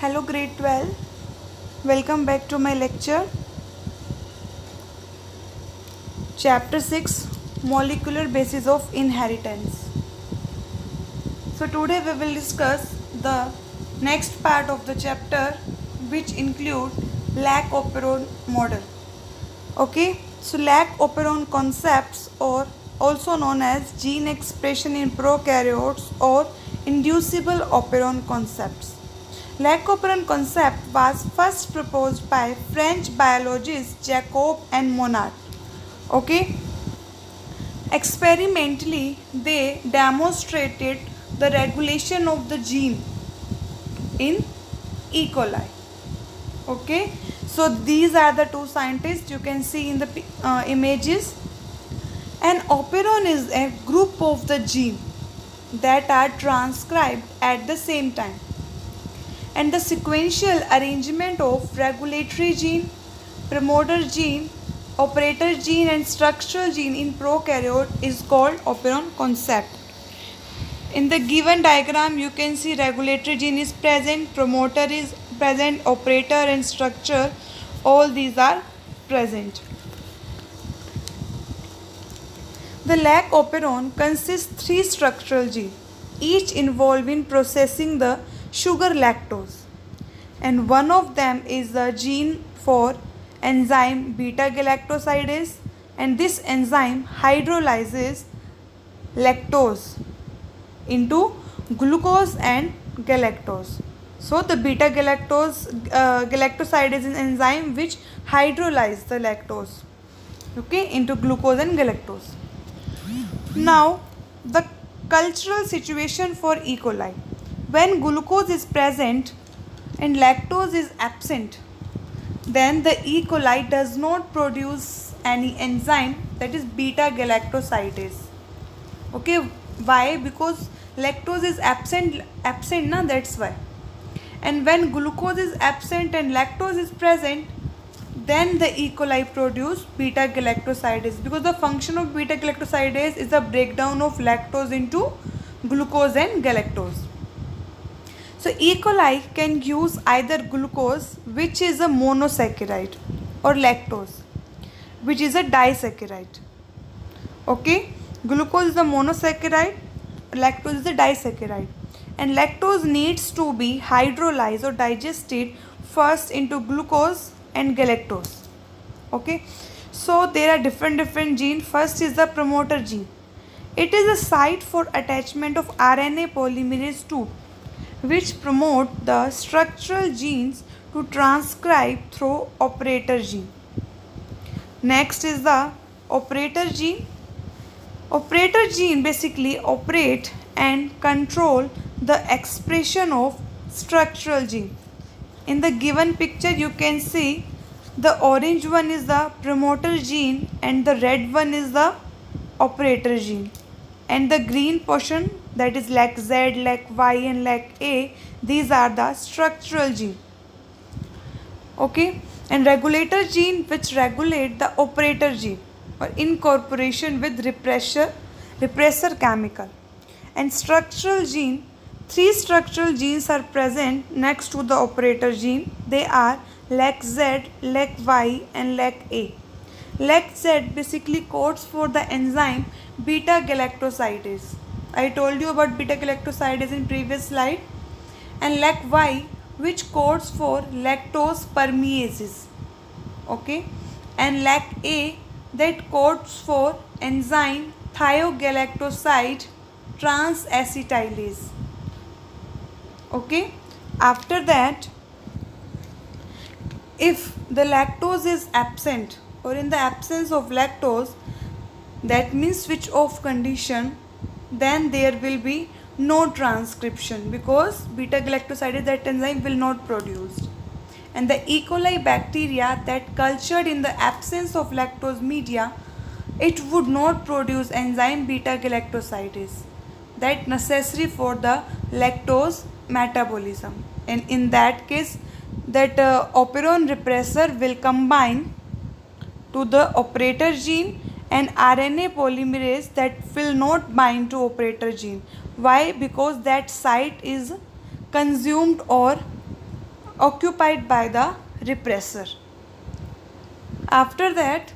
Hello grade 12. Welcome back to my lecture. Chapter 6 Molecular Basis of Inheritance. So today we will discuss the next part of the chapter which include Lac-Operon model. Okay, so Lac-Operon concepts or also known as gene expression in prokaryotes or inducible operon concepts. Lac-Operon concept was first proposed by French biologists Jacob and Monod. Okay. Experimentally, they demonstrated the regulation of the gene in E. coli. Okay. So these are the two scientists you can see in the uh, images. An operon is a group of the gene that are transcribed at the same time and the sequential arrangement of regulatory gene, promoter gene, operator gene and structural gene in prokaryote is called operon concept. In the given diagram you can see regulatory gene is present, promoter is present, operator and structure all these are present. The Lac-Operon consists three structural genes, each involved in processing the sugar lactose and one of them is the gene for enzyme beta galactosidase and this enzyme hydrolyzes lactose into glucose and galactose. So the beta galactose uh, galactosidase is an enzyme which hydrolyzes the lactose okay into glucose and galactose. Now the cultural situation for E. coli when glucose is present and lactose is absent, then the E. coli does not produce any enzyme that is beta galactosidase. Okay, why? Because lactose is absent, absent, na that's why. And when glucose is absent and lactose is present, then the E. coli produce beta galactosidase because the function of beta galactosidase is the breakdown of lactose into glucose and galactose. So E. coli can use either glucose which is a monosaccharide or lactose which is a disaccharide. Okay, glucose is a monosaccharide, lactose is a disaccharide and lactose needs to be hydrolyzed or digested first into glucose and galactose. Okay, so there are different different gene. First is the promoter gene. It is a site for attachment of RNA polymerase 2 which promote the structural genes to transcribe through operator gene. Next is the operator gene. Operator gene basically operate and control the expression of structural gene. In the given picture you can see the orange one is the promoter gene and the red one is the operator gene and the green portion that is LAC Z, LAC Y and LAC A these are the structural gene. Okay? And regulator gene which regulate the operator gene or incorporation with repressor repressor chemical. And structural gene three structural genes are present next to the operator gene. They are LAC Z, LAC Y and LAC A. LAC Z basically codes for the enzyme beta galactosidase. I told you about beta galactosidase in previous slide. And LAC-Y which codes for lactose permeases okay? And LAC-A that codes for enzyme thiogalactoside transacetylase. Okay? After that if the lactose is absent or in the absence of lactose that means switch off condition then there will be no transcription because beta galactosidase that enzyme will not produce. And the E. coli bacteria that cultured in the absence of lactose media it would not produce enzyme beta galactosidase that necessary for the lactose metabolism. And in that case that uh, operon repressor will combine to the operator gene and RNA polymerase that will not bind to operator gene. Why? Because that site is consumed or occupied by the repressor. After that,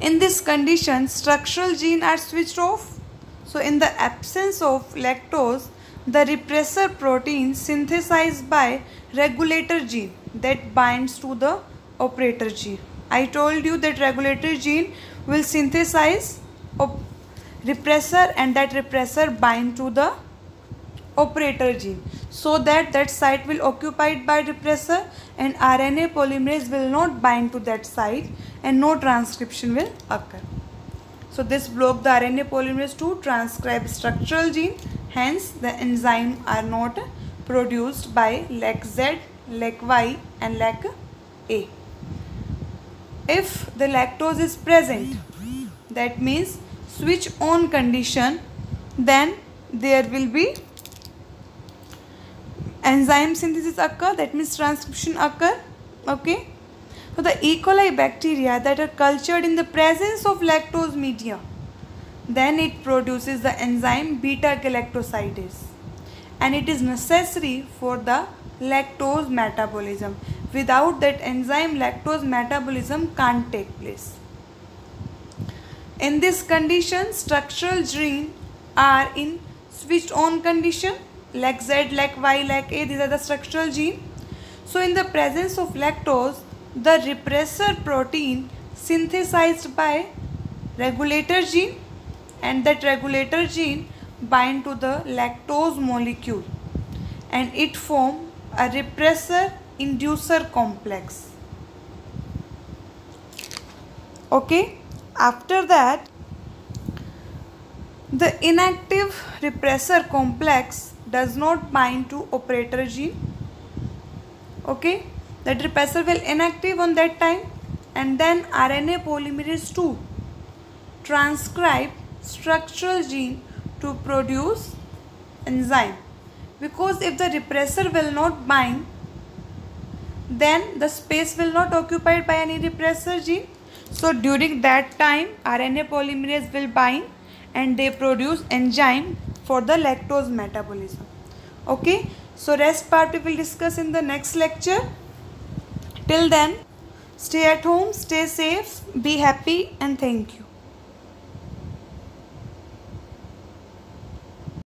in this condition, structural gene are switched off. So in the absence of lactose, the repressor protein synthesized by regulator gene that binds to the operator gene. I told you that regulatory gene will synthesize repressor and that repressor bind to the operator gene so that that site will occupied by repressor and RNA polymerase will not bind to that site and no transcription will occur. So this block the RNA polymerase to transcribe structural gene hence the enzyme are not produced by LAC Z, LAC Y and LAC A. If the lactose is present that means switch on condition then there will be enzyme synthesis occur that means transcription occur okay so the E. coli bacteria that are cultured in the presence of lactose media then it produces the enzyme beta galactosidase and it is necessary for the lactose metabolism without that enzyme lactose metabolism can't take place in this condition structural genes are in switched on condition LAC Z, LAC Y, LAC A, these are the structural gene. So in the presence of lactose, the repressor protein synthesized by regulator gene and that regulator gene bind to the lactose molecule and it form a repressor inducer complex. Okay, after that the inactive repressor complex does not bind to operator gene okay? That repressor will inactive on that time and then RNA polymerase 2 transcribe structural gene to produce enzyme. Because if the repressor will not bind then the space will not occupied by any repressor gene. So during that time RNA polymerase will bind and they produce enzyme for the lactose metabolism. Okay? So rest part we will discuss in the next lecture. Till then stay at home stay safe be happy and thank you